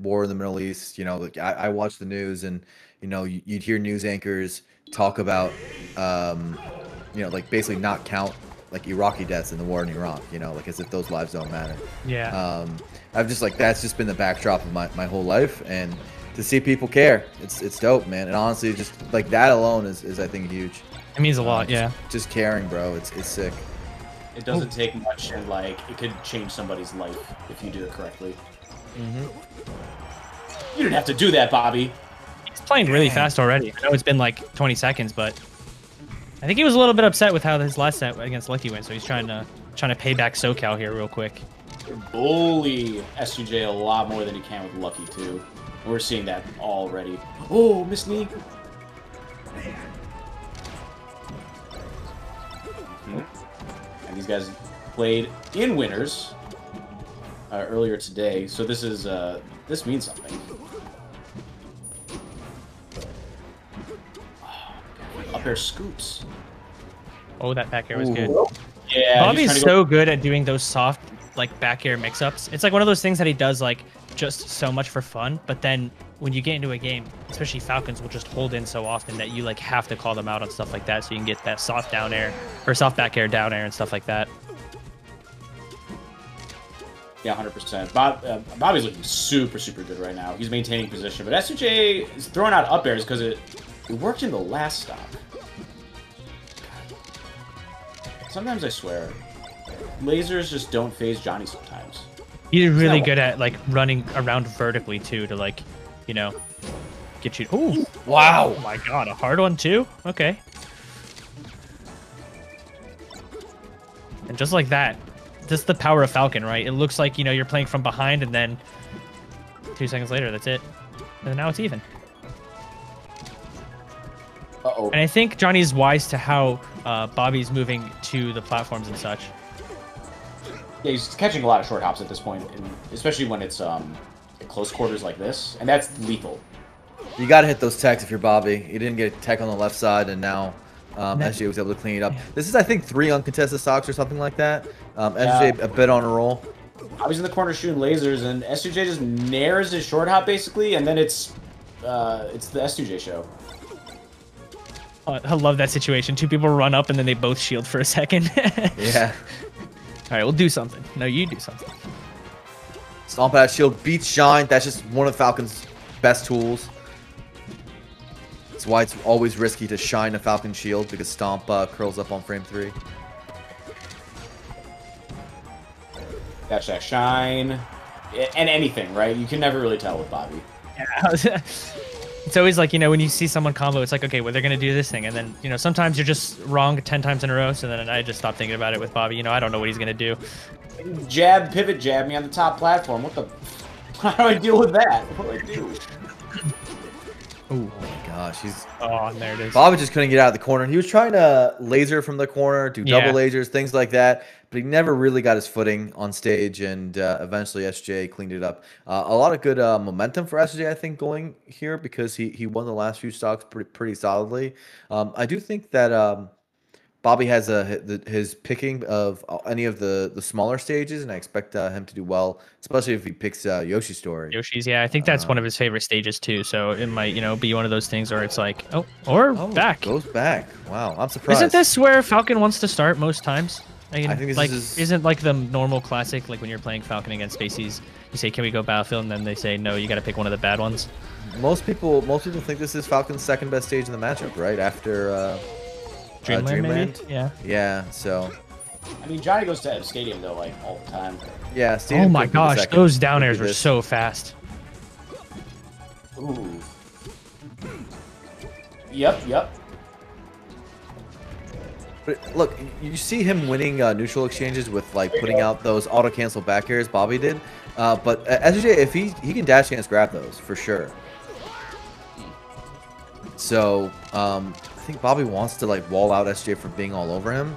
war in the Middle East. You know, like I, I watch the news, and you know, you, would hear news anchors talk about, um, you know, like basically not count like Iraqi deaths in the war in Iraq. You know, like as if those lives don't matter. Yeah. Um, I've just like that's just been the backdrop of my, my whole life, and to see people care, it's it's dope, man. And honestly, just like that alone is, is I think huge. It means a lot, um, yeah. Just caring, bro. It's it's sick. It doesn't oh. take much, and like it could change somebody's life if you do it correctly. Mm-hmm. You didn't have to do that, Bobby. He's playing really fast already. I know it's been like 20 seconds, but I think he was a little bit upset with how his last set against Lucky went, so he's trying to trying to pay back SoCal here real quick. Bully S2J a lot more than he can with Lucky too. We're seeing that already. Oh, Miss Knee. And these guys played in winners uh, earlier today, so this is uh, this means something. Oh, up air scoops. Oh, that back air was Ooh. good. Yeah, Bobby's so go good at doing those soft like back air mix-ups. It's like one of those things that he does like just so much for fun, but then when you get into a game, especially Falcons will just hold in so often that you like have to call them out on stuff like that so you can get that soft down air or soft back air down air and stuff like that. Yeah, 100%. Bob, uh, Bobby's looking super, super good right now. He's maintaining position, but S2J is throwing out up airs because it, it worked in the last stop. Sometimes I swear, lasers just don't phase Johnny sometimes. He's really good at like running around vertically too to like, you know, get you. Oh, wow! Oh my god, a hard one too. Okay. And just like that, just the power of Falcon, right? It looks like you know you're playing from behind, and then two seconds later, that's it. And now it's even. Uh oh. And I think Johnny's wise to how uh, Bobby's moving to the platforms and such. Yeah, he's catching a lot of short hops at this point, especially when it's um, close quarters like this, and that's lethal. You got to hit those techs if you're Bobby. You didn't get tech on the left side, and now um, SJ was able to clean it up. This is, I think, three uncontested stocks or something like that. Um, SJ yeah. a bit on a roll. I was in the corner shooting lasers, and SJ just nares his short hop basically, and then it's uh, it's the SJ show. I love that situation. Two people run up, and then they both shield for a second. yeah. All right, we'll do something. No, you do something. Stomp at shield beats shine. That's just one of Falcon's best tools. That's why it's always risky to shine a Falcon shield because Stomp uh, curls up on frame three. Catch that shine. And anything, right? You can never really tell with Bobby. Yeah. it's always like you know when you see someone combo it's like okay well they're gonna do this thing and then you know sometimes you're just wrong 10 times in a row so then i just stop thinking about it with bobby you know i don't know what he's gonna do jab pivot jab me on the top platform what the how do i deal with that what do i do oh my gosh he's oh there it is bobby just couldn't get out of the corner he was trying to laser from the corner do double yeah. lasers things like that but he never really got his footing on stage, and uh, eventually SJ cleaned it up. Uh, a lot of good uh, momentum for SJ, I think, going here because he he won the last few stocks pretty pretty solidly. Um, I do think that. Um, Bobby has a his picking of any of the the smaller stages, and I expect uh, him to do well, especially if he picks uh, Yoshi's story. Yoshi's, yeah, I think that's one of his favorite stages too. So it might, you know, be one of those things where it's like, oh, or oh, back goes back. Wow, I'm surprised. Isn't this where Falcon wants to start most times? I, mean, I think like is... isn't like the normal classic like when you're playing Falcon against Spacies, you say can we go Battlefield and then they say no, you got to pick one of the bad ones. Most people most people think this is Falcon's second best stage in the matchup, right after uh, Dreamland, uh, Dreamland. Maybe? Yeah. Yeah. So. I mean, Johnny goes to Stadium though, like all the time. Yeah. Stadium oh my gosh, those down airs were so fast. Ooh. Yep. Yep. But look, you see him winning uh, neutral exchanges with like putting out those auto cancel back airs Bobby did. Uh, but uh, SJ, if he he can dash against grab those for sure. So um, I think Bobby wants to like wall out SJ for being all over him,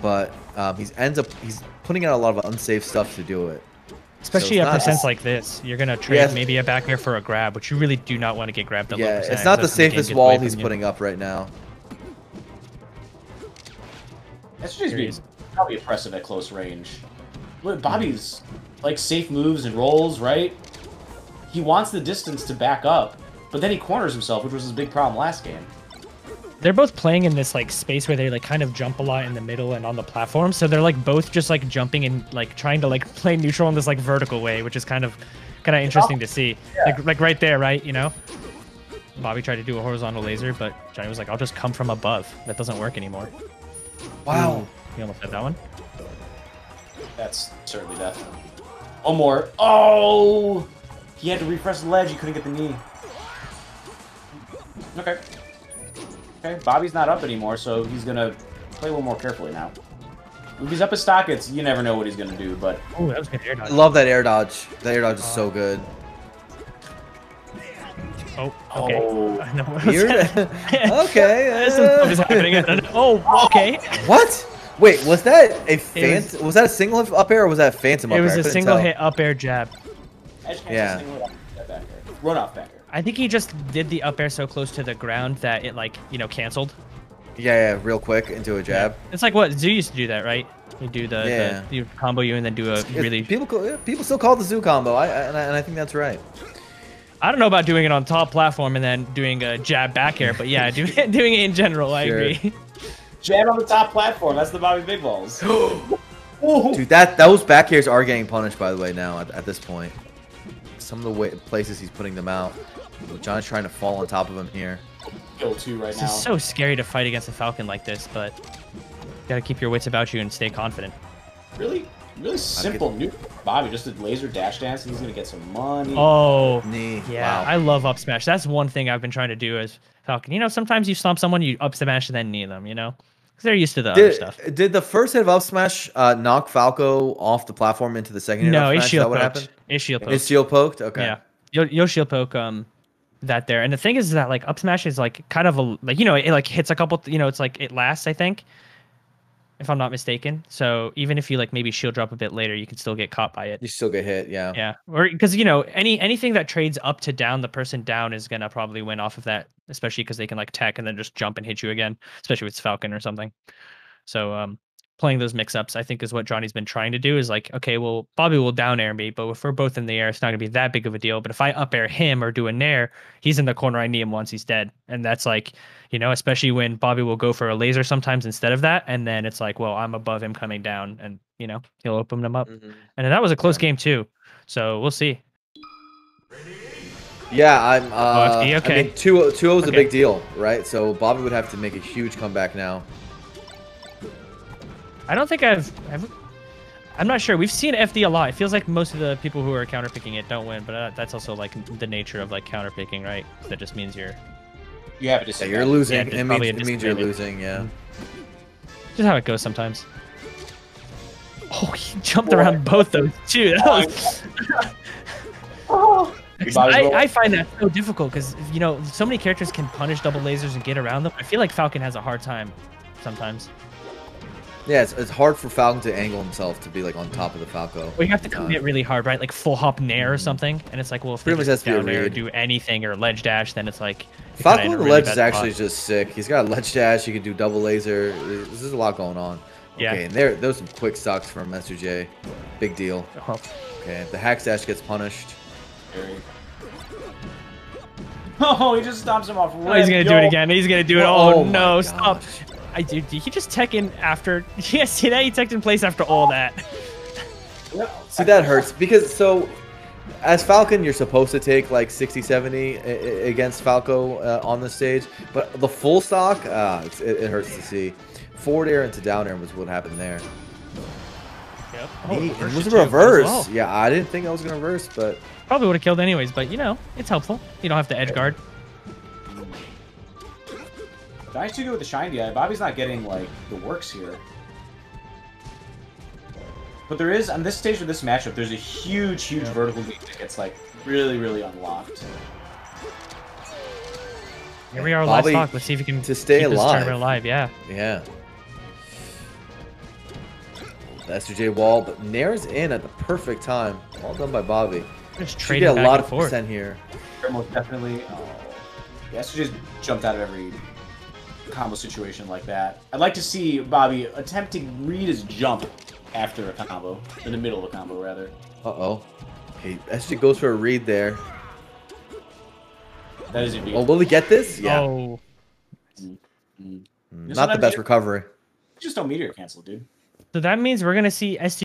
but um, he's ends up he's putting out a lot of unsafe stuff to do it. Especially so at percents like this, you're gonna trade yeah, maybe a back air for a grab, which you really do not want to get grabbed. Yeah, it's not the safest wall he's putting up right now. SJ's being probably impressive at close range. Look, Bobby's like safe moves and rolls, right? he wants the distance to back up, but then he corners himself, which was his big problem last game. They're both playing in this like space where they like kind of jump a lot in the middle and on the platform. So they're like both just like jumping and like trying to like play neutral in this like vertical way, which is kind of kind of interesting to see. Like like right there, right? You know. Bobby tried to do a horizontal laser, but Johnny was like, "I'll just come from above." That doesn't work anymore. Wow. You almost had that one. That's certainly death. One more. Oh! He had to refresh the ledge. He couldn't get the knee. Okay. Okay, Bobby's not up anymore, so he's gonna play a little more carefully now. If he's up at stock, it's you never know what he's gonna do, but Oh, that was good air dodge. Love that air dodge. That air dodge is so good. Oh, okay. Oh. I know what was Weird. that. okay. This is what is uh, happening. Oh, okay. What? Wait, was that a was- Was, that a single hit up air or was that a phantom up It was air? I a couldn't single tell. hit up air jab. Edge cancel Yeah. single off that back air. Run off back air. I think he just did the up air so close to the ground that it like you know canceled. Yeah, yeah, real quick into a jab. It's like what Zoo used to do that, right? You do the, Yeah. the you combo you and then do a It's- really. people yeah, people still call the zoo combo. I, I and, I and I think that's right. I don't know about doing it on top platform and then doing a jab back air, but yeah, doing it, doing it in general, I Sure. agree. Jab on the top platform. That's the Bobby Big Ballz. Dude, that those back airs are getting punished by the way now at, at this point. Some of the way, places he's putting them out. John's trying to fall on top of him here. Kill two right It's now. just so scary to fight against a Falcon like this, but you gotta keep your wits about you and stay confident. Really, really simple nuke, Bobby. Just a laser dash dance, and he's gonna get some money. Oh, Knee. yeah, Wow. I love up smash. That's one thing I've been trying to do as Falcon. You know, sometimes you stomp someone, you up smash and then knee them. You know, because they're used to the other Did, stuff. did the first hit of up smash uh, knock Falco off the platform into the second hit No, of he's up smash? Is shield that what poked. happened? He's shield poked. It's shield poked? Okay. Yeah, you'll, you'll shield poke um that there. And the thing is that like up smash is like kind of a like you know it like hits a couple you know it's like it lasts I think if I'm not mistaken. So even if you like maybe shield drop a bit later, you can still get caught by it. You still get hit, yeah. Yeah, or because you know any anything that trades up to down, the person down is gonna probably win off of that, especially because they can like tech and then just jump and hit you again, especially with Falcon or something. So um, playing those mix-ups, I think, is what Johnny's been trying to do. Is like, okay, well, Bobby will down air me, but if we're both in the air, it's not gonna be that big of a deal. But if I up air him or do a nair, he's in the corner. I knee him once, he's dead, and that's like, you know, especially when Bobby will go for a laser sometimes instead of that, and then it's like, well, I'm above him coming down, and you know, he'll open him up. Mhm. And that was a close game too. So we'll see. Yeah, I'm. Uh, FD, I okay. mean, 2 2 is a big deal, right? So Bobby would have to make a huge comeback now. I don't think I've, I've I'm not sure. We've seen FD a lot. It feels like most of the people who are counterpicking it don't win, but uh, that's also like the nature of like counterpicking, right? That just means you're You have to Yeah, say you're losing. Yeah, it, means, it means you're losing, yeah. just how it goes sometimes. Oh, he jumped around both of those too. That was, Bobby's I. I find that so difficult because you know so many characters can punish double lasers and get around them. I feel like Falcon has a hard time sometimes. Yeah, it's, it's hard for Falcon to angle himself to be like on top of the Falco. Well, you have to Uh, commit really hard, right? Like full hop nair or something, and it's like, well, if they Pretty much just has to be a down air read. do anything or ledge dash, then it's like you're kinda Falcon in on a the really ledge bad is actually spot. just sick. He's got a ledge dash. He can do double laser. This is a lot going on. Yeah. Okay, and there, those some quick stocks from Mr. J. Big deal. Oh, Okay, the hack dash gets punished. Oh, he just stomps him off. Oh, he's gonna do it again. He's gonna do it. Oh Oh, my no! gosh. I dude, did he just tech in after? Yeah, see that he teched in place after all that. See, that hurts because so as Falcon, you're supposed to take like 60, 70 a- a- against Falco uh, on the stage, but the full stock, uh, it's, it, it hurts to see. Forward air into down air was what happened there. Yep. He- it was a reverse. well. Yeah, I didn't think I was gonna reverse, but Probably would have killed anyways, but you know, it's helpful. You don't have to edge guard. Nice to go with the shine DI. Bobby's not getting like the works here. But there is on this stage of this matchup, there's a huge, huge vertical game that gets like really, really unlocked. Here we are, Bobby, last talk. Let's see if we can to stay keep this alive. tournament alive. Yeah. yeah. The SJ wall, but Nair's in at the perfect time. All done by Bobby. Just Should trading get a back lot and of forth. percent here. Most definitely. Oh, yeah, so just jumped out of every combo situation like that. I'd like to see Bobby attempt to read his jump after a combo, in the middle of a combo rather. Uh oh. Okay, SJ goes for a read there. That is indeed. Oh, will he get this? Yeah. Oh, Mm, Yes, Not the best recovery. Just don't meteor cancel, dude. so that means we're gonna see ST